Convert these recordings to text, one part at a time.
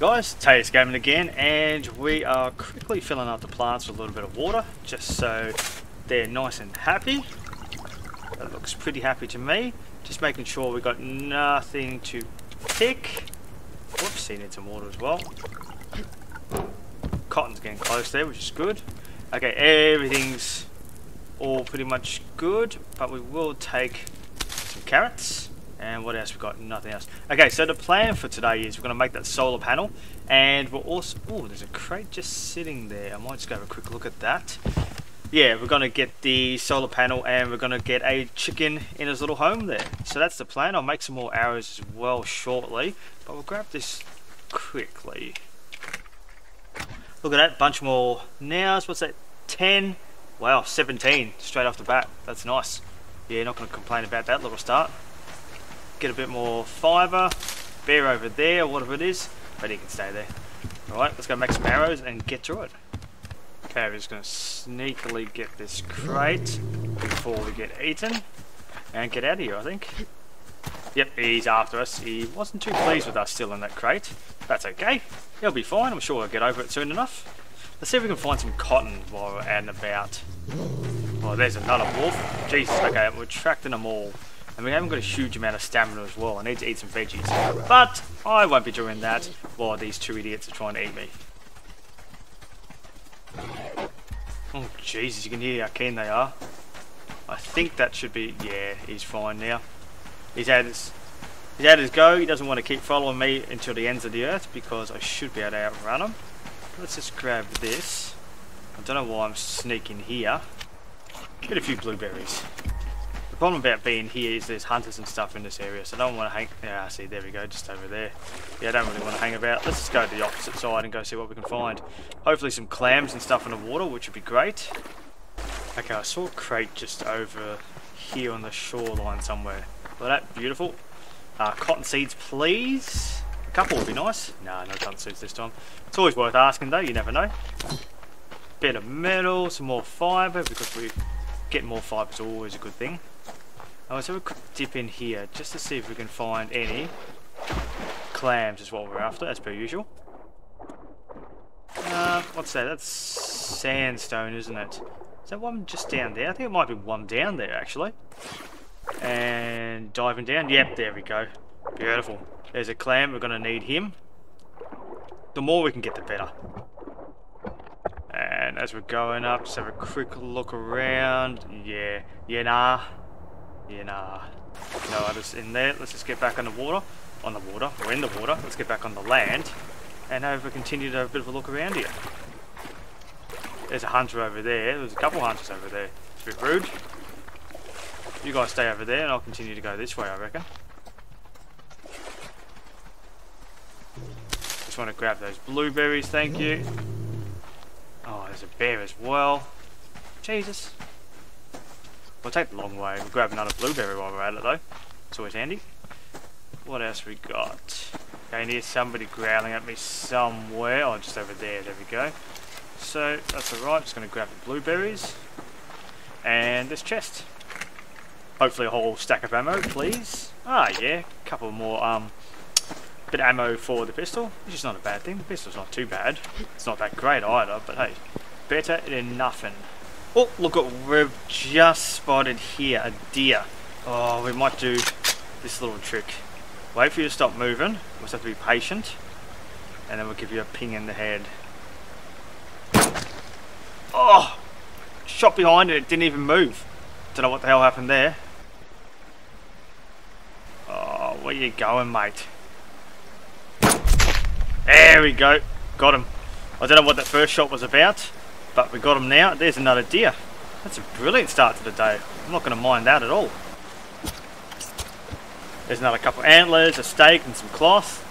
Guys, Tais Gaming again, and we are quickly filling up the plants with a little bit of water, just so they're nice and happy. That looks pretty happy to me. Just making sure we got nothing to pick. Whoops, he needs some water as well. Cotton's getting close there, which is good. Okay, everything's all pretty much good, but we will take some carrots. And what else we got? Nothing else. Okay, so the plan for today is we're going to make that solar panel. And we're also... Oh, there's a crate just sitting there. I might just go have a quick look at that. Yeah, we're going to get the solar panel and we're going to get a chicken in his little home there. So that's the plan. I'll make some more arrows as well shortly. But we'll grab this quickly. Look at that, bunch more nows. What's that? 10? Wow, 17 straight off the bat. That's nice. Yeah, not going to complain about that little start get a bit more fibre, bear over there, whatever it is, but he can stay there. Alright, let's go make some arrows and get to it. Okay, we're just going to sneakily get this crate before we get eaten and get out of here, I think. Yep, he's after us. He wasn't too pleased with us still in that crate. That's okay. He'll be fine. I'm sure we'll get over it soon enough. Let's see if we can find some cotton while we're out and about. Oh, there's another wolf. Jesus, okay, we're tracking them all. And we haven't got a huge amount of stamina as well. I need to eat some veggies. But I won't be doing that while these two idiots are trying to eat me. Oh, Jesus, you can hear how keen they are. I think that should be... Yeah, he's fine now. He's had his... He's had his go. He doesn't want to keep following me until the ends of the earth because I should be able to outrun him. Let's just grab this. I don't know why I'm sneaking here. Get a few blueberries. The problem about being here is there's hunters and stuff in this area, so I don't want to hang... Yeah, see, there we go, just over there. Yeah, I don't really want to hang about. Let's just go to the opposite side and go see what we can find. Hopefully some clams and stuff in the water, which would be great. Okay, I saw a crate just over here on the shoreline somewhere. Look at that beautiful. Uh, cotton seeds, please. A couple would be nice. No, no cotton seeds this time. It's always worth asking, though. You never know. Bit of metal, some more fibre, because we get more fibre is always a good thing. Let's have a quick dip in here just to see if we can find any clams is what we're after as per usual. Uh, what's that? That's sandstone, isn't it? Is that one just down there? I think it might be one down there actually. And diving down. Yep, there we go. Beautiful. There's a clam. We're going to need him. The more we can get, the better. And as we're going up, just have a quick look around. Yeah, yeah, nah. Yeah, nah. No others in there. Let's just get back on the water. On the water. We're in the water. Let's get back on the land. And have a continue to have a bit of a look around here. There's a hunter over there. There's a couple hunters over there. It's a bit rude. You guys stay over there and I'll continue to go this way, I reckon. Just want to grab those blueberries, thank you. Oh, there's a bear as well. Jesus. We'll take the long way. We'll grab another blueberry while we're at it though. It's always handy. What else we got? Okay, there's somebody growling at me somewhere. Oh, just over there. There we go. So, that's alright. Just going to grab the blueberries. And this chest. Hopefully a whole stack of ammo, please. Ah, yeah. A couple more, um, bit of ammo for the pistol, which is not a bad thing. The pistol's not too bad. It's not that great either, but hey, better than nothing. Oh, look we've just spotted here, a deer. Oh, we might do this little trick. Wait for you to stop moving. We'll just have to be patient. And then we'll give you a ping in the head. Oh! Shot behind it, it didn't even move. Don't know what the hell happened there. Oh, where you going, mate? There we go. Got him. I don't know what that first shot was about. But we got them now. There's another deer. That's a brilliant start to the day. I'm not going to mind that at all. There's another couple antlers, a steak and some cloth.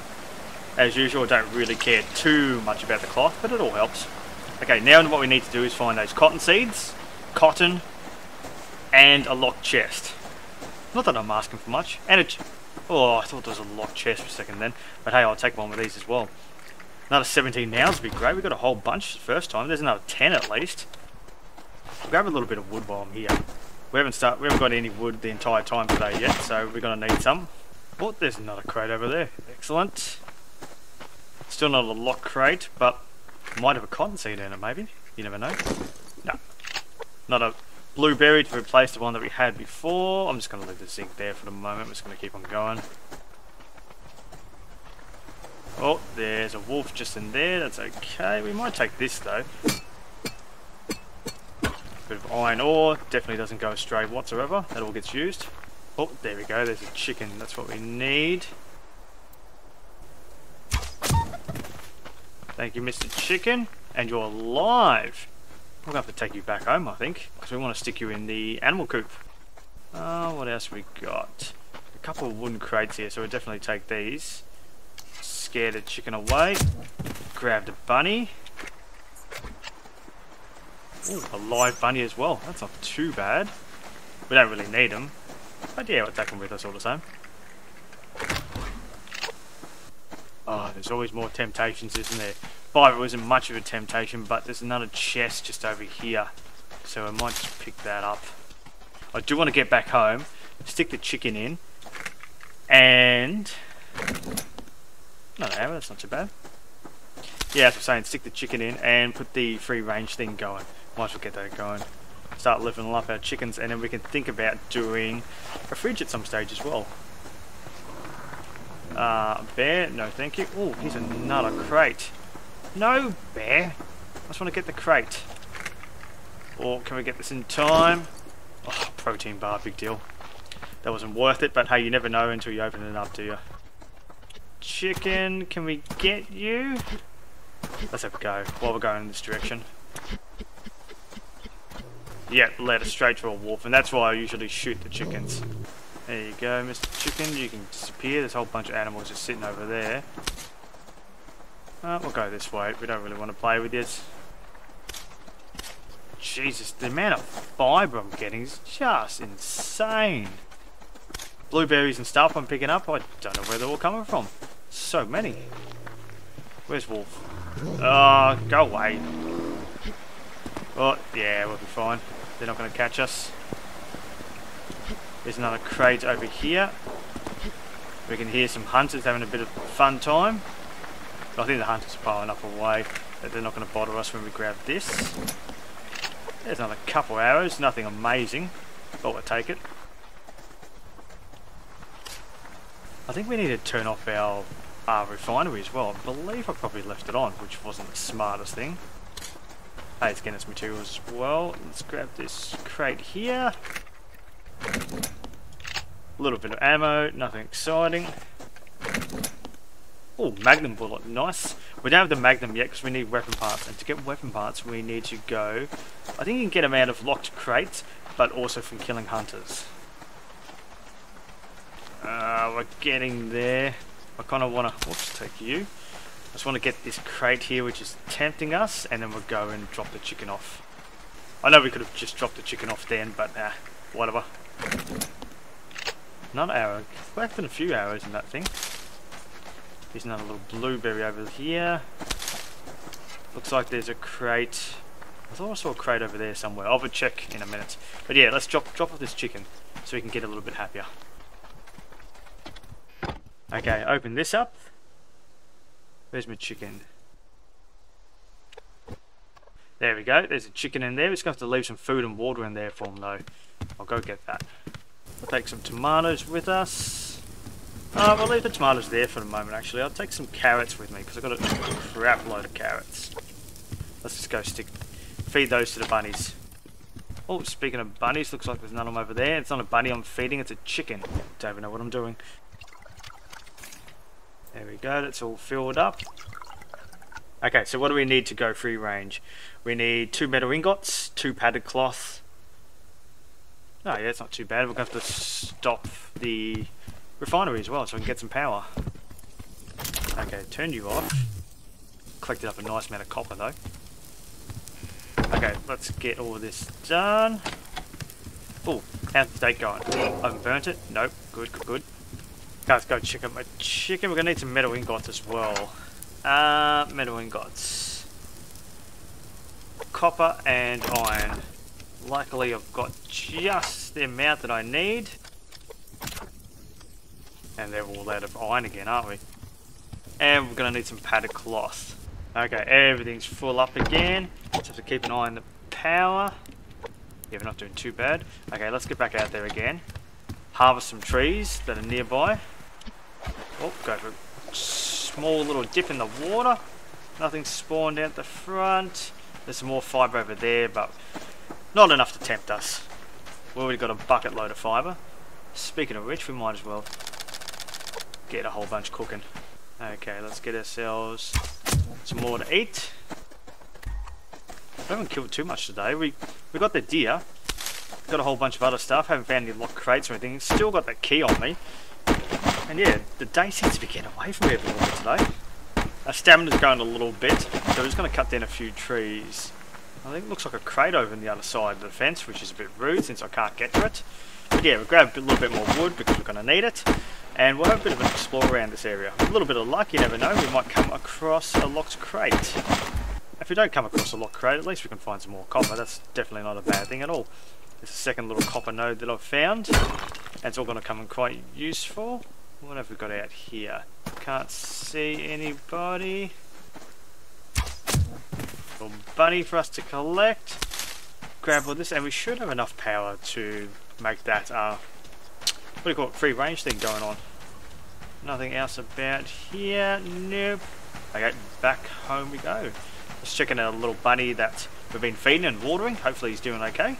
As usual, I don't really care too much about the cloth, but it all helps. Okay, now what we need to do is find those cotton seeds, cotton, and a locked chest. Not that I'm asking for much. And a... Oh, I thought there was a locked chest for a second then. But hey, I'll take one of these as well. Another 17 nows would be great. We got a whole bunch first time. There's another 10 at least. I'll grab a little bit of wood while I'm here. We haven't start. We haven't got any wood the entire time today yet, so we're gonna need some. Oh, there's another crate over there. Excellent. Still not a lock crate, but might have a cotton seed in it, maybe. You never know. No. Not a blueberry to replace the one that we had before. I'm just going to leave the zinc there for the moment. I'm just going to keep on going. Oh, there's a wolf just in there. That's okay. We might take this, though. Bit of iron ore. Definitely doesn't go astray whatsoever. That all gets used. Oh, there we go. There's a chicken. That's what we need. Thank you, Mr. Chicken. And you're alive. We're going to have to take you back home, I think. Because we want to stick you in the animal coop. Oh, what else we got? A couple of wooden crates here, so we'll definitely take these. Scare the chicken away. Grab the bunny. Ooh, a live bunny as well. That's not too bad. We don't really need them. But yeah, we'll take them with us all the same. Oh, there's always more temptations, isn't there? Five wasn't much of a temptation, but there's another chest just over here. So I might just pick that up. I do want to get back home, stick the chicken in, and... No, no, that's not too bad. Yeah, as I'm saying, stick the chicken in and put the free range thing going. Might as well get that going. Start living up our chickens, and then we can think about doing a fridge at some stage as well. Uh, bear, no thank you. Oh, here's another crate. No, bear. I just want to get the crate. Or can we get this in time? Oh, protein bar, big deal. That wasn't worth it, but hey, you never know until you open it up, do you? Chicken, can we get you? Let's have a go while we're going in this direction. Yep, led us straight to a wolf, and that's why I usually shoot the chickens. There you go, Mr. Chicken. You can disappear. There's a whole bunch of animals just sitting over there. Uh, we'll go this way. We don't really want to play with this. Jesus, the amount of fibre I'm getting is just insane. Blueberries and stuff I'm picking up, I don't know where they're all coming from. So many. Where's Wolf? Oh, go away. Oh, yeah, we'll be fine. They're not going to catch us. There's another crate over here. We can hear some hunters having a bit of fun time. I think the hunters are piling up away that they're not going to bother us when we grab this. There's another couple arrows, nothing amazing, but we'll take it. I think we need to turn off our refinery as well. I believe I probably left it on, which wasn't the smartest thing. Hey, it's getting us materials as well. Let's grab this crate here. A little bit of ammo, nothing exciting. Oh, magnum bullet, nice. We don't have the magnum yet because we need weapon parts. And to get weapon parts, we need to go... I think you can get them out of locked crates, but also from killing hunters. Uh, we're getting there. I kind of want to... Whoops, take you. I just want to get this crate here, which is tempting us, and then we'll go and drop the chicken off. I know we could have just dropped the chicken off then, but uh, whatever. Another arrow. Collecting a few arrows in that thing. There's another little blueberry over here. Looks like there's a crate. I thought I saw a crate over there somewhere. I'll check in a minute. But yeah, let's drop drop off this chicken so we can get a little bit happier. Okay, open this up. Where's my chicken? There we go. There's a chicken in there. We're just going to have to leave some food and water in there for him, though. I'll go get that. We'll take some tomatoes with us. Uh, we'll leave the tomatoes there for the moment, actually. I'll take some carrots with me, because I've got a crap load of carrots. Let's just go stick... Feed those to the bunnies. Oh, speaking of bunnies, looks like there's none of them over there. It's not a bunny I'm feeding, it's a chicken. Don't even know what I'm doing. There we go, that's all filled up. Okay, so what do we need to go free range? We need two metal ingots, two padded cloth. Oh yeah, it's not too bad. We're going to have to stop the refinery as well so we can get some power. Okay, turn you off. Collected up a nice amount of copper though. Okay, let's get all this done. Oh, how's the steak going? I haven't burnt it? Nope. Good, good, good. Guys, go check out my chicken. We're gonna need some metal ingots as well. Uh, metal ingots. Copper and iron. Luckily I've got just the amount that I need. And they're all out of iron again, aren't we? And we're going to need some padded cloth. Okay, everything's full up again. Just have to keep an eye on the power. Yeah, we're not doing too bad. Okay, let's get back out there again. Harvest some trees that are nearby. Oh, go for a small little dip in the water. Nothing spawned out the front. There's some more fibre over there, but not enough to tempt us. We've already got a bucket load of fibre. Speaking of which, we might as well get a whole bunch cooking. Okay, let's get ourselves some more to eat. We haven't killed too much today. We we got the deer, got a whole bunch of other stuff. Haven't found any locked crates or anything. Still got that key on me. And yeah, the day seems to be getting away from me a little bit today. Our stamina's going a little bit, so we're just going to cut down a few trees. I think it looks like a crate over on the other side of the fence, which is a bit rude since I can't get to it. But yeah, we'll grab a little bit more wood because we're going to need it. And we'll have a bit of an explore around this area. A little bit of luck, you never know, we might come across a locked crate. If we don't come across a locked crate, at least we can find some more copper. That's definitely not a bad thing at all. It's a second little copper node that I've found. And it's all going to come in quite useful. What have we got out here? Can't see anybody. Little bunny for us to collect. Grab all this, and we should have enough power to make that uh, what do you call it, free range thing going on. Nothing else about here, nope. Okay, back home we go. Just checking out a little bunny that we've been feeding and watering. Hopefully he's doing okay.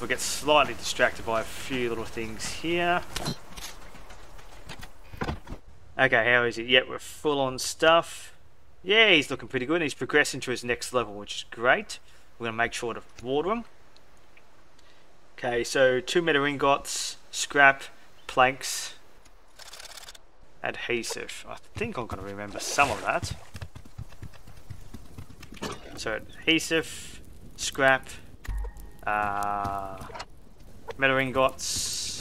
We'll get slightly distracted by a few little things here. Okay, how is he? Yep, we're full on stuff. Yeah, he's looking pretty good. He's progressing to his next level, which is great. We're going to make sure to water him. Okay, so two metal ingots, scrap, planks, adhesive. I think I'm going to remember some of that. So adhesive, scrap, uh, metal ingots.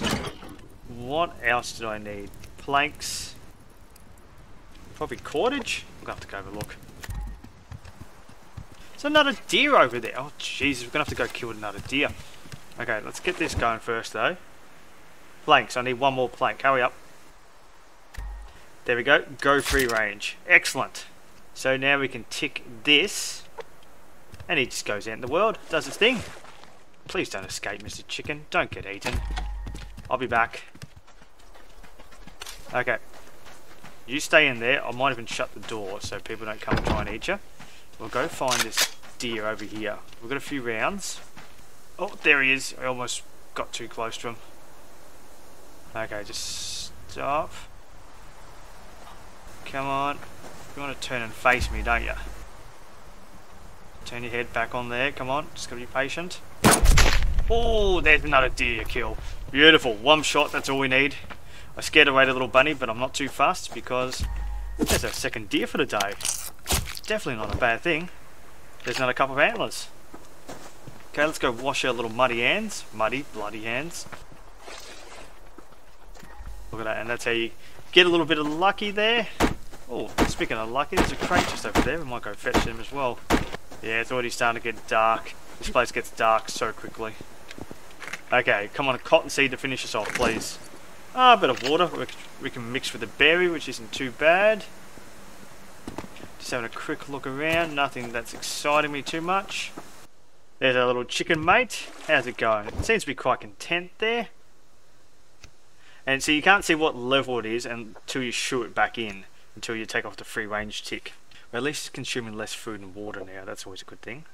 What else did I need? Planks. Probably cordage? To have to go have a look. There's another deer over there. Oh, Jesus, we're going to have to go kill another deer. Okay, let's get this going first, though. Planks. I need one more plank. Hurry up. There we go. Go free range. Excellent. So now we can tick this. And he just goes out in the world. Does its thing. Please don't escape, Mr. Chicken. Don't get eaten. I'll be back. Okay. You stay in there. I might even shut the door so people don't come and try and eat you. We'll go find this deer over here. We've got a few rounds. Oh, there he is. I almost got too close to him. Okay, just stop. Come on. You want to turn and face me, don't you? Turn your head back on there. Come on. Just gotta be patient. Oh, there's another deer kill. Beautiful. One shot. That's all we need. I scared away the little bunny, but I'm not too fast because there's a second deer for the day. Definitely not a bad thing. There's another couple of antlers. Okay, let's go wash our little muddy hands. Muddy, bloody hands. Look at that, and that's how you get a little bit of lucky there. Oh, speaking of lucky, there's a crate just over there. We might go fetch them as well. Yeah, it's already starting to get dark. This place gets dark so quickly. Okay, come on, a cottonseed to finish us off, please. Ah, a bit of water we can mix with the berry, which isn't too bad. Just having a quick look around, nothing that's exciting me too much. There's our little chicken mate. How's it going? It seems to be quite content there. And so you can't see what level it is until you shoot it back in, until you take off the free range tick. At least it's consuming less food and water now, that's always a good thing.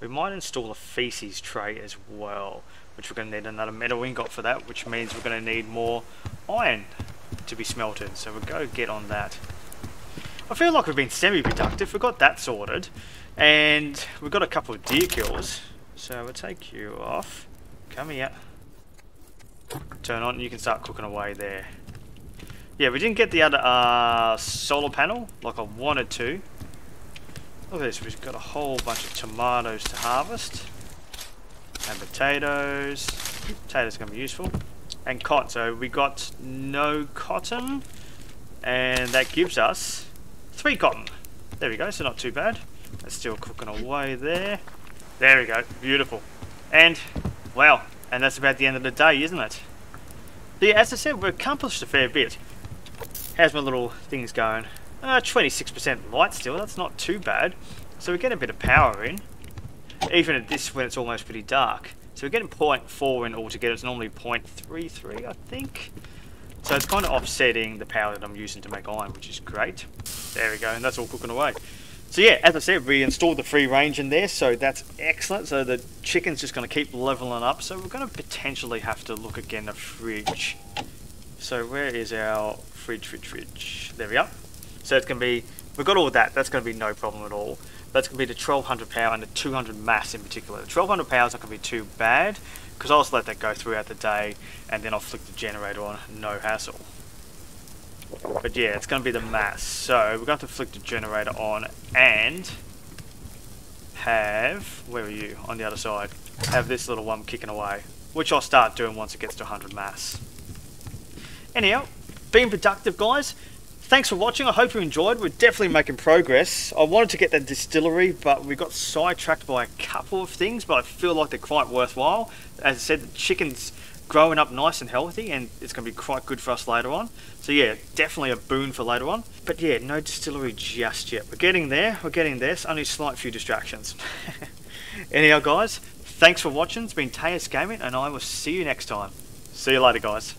We might install a feces tray as well, which we're going to need another metal ingot for that, which means we're going to need more iron to be smelted, so we'll go get on that. I feel like we've been semi-productive, we've got that sorted. And we've got a couple of deer kills. So we'll take you off. Come here. Turn on and you can start cooking away there. Yeah, we didn't get the other uh, solar panel like I wanted to. Look at this, we've got a whole bunch of tomatoes to harvest. And potatoes. Potatoes going to be useful. And cotton, so we got no cotton. And that gives us three cotton. There we go, so not too bad. It's still cooking away there. There we go. Beautiful. And, wow. And that's about the end of the day, isn't it? So yeah, as I said, we've accomplished a fair bit. How's my little things going? Uh, 26% light still, that's not too bad. So we get a bit of power in, even at this when it's almost pretty dark. So we're getting 0.4 in altogether, it's normally 0.33 I think. So it's kind of offsetting the power that I'm using to make iron, which is great. There we go, and that's all cooking away. So yeah, as I said, we installed the free range in there, so that's excellent. So the chicken's just going to keep leveling up. So we're going to potentially have to look again the fridge. So where is our fridge, fridge, fridge? There we are. So it's going to be, we've got all that. That's going to be no problem at all. That's going to be the 1200 power and the 200 mass in particular. The 1200 power is not going to be too bad because I'll just let that go throughout the day and then I'll flick the generator on, no hassle. But yeah, it's going to be the mass. So we're going to flick the generator on and have, where are you, on the other side, have this little one kicking away. Which I'll start doing once it gets to 100 mass. Anyhow, being productive guys, thanks for watching. I hope you enjoyed. We're definitely making progress. I wanted to get that distillery, but we got sidetracked by a couple of things, but I feel like they're quite worthwhile. As I said, the chickens growing up nice and healthy and it's going to be quite good for us later on. So yeah, definitely a boon for later on. But yeah, no distillery just yet. We're getting there, we're getting there. Only slight few distractions. Anyhow guys, thanks for watching. It's been Tais Gaming and I will see you next time. See you later guys.